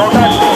Total